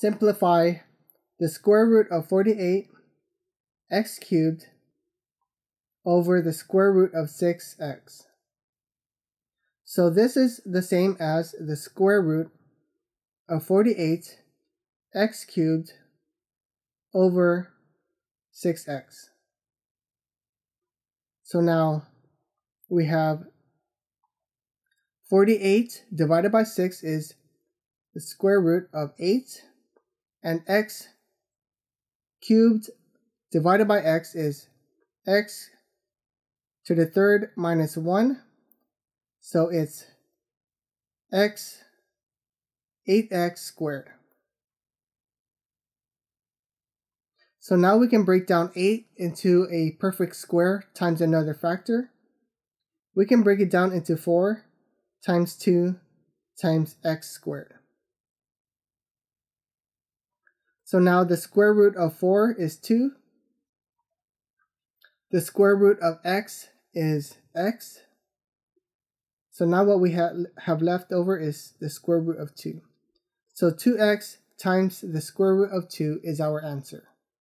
simplify the square root of 48 x cubed over the square root of 6x. So this is the same as the square root of 48 x cubed over 6x. So now we have 48 divided by 6 is the square root of 8 and x cubed divided by x is x to the third minus 1. So it's x 8x squared. So now we can break down 8 into a perfect square times another factor. We can break it down into 4 times 2 times x squared. So now the square root of 4 is 2. The square root of x is x. So now what we ha have left over is the square root of 2. So 2x times the square root of 2 is our answer.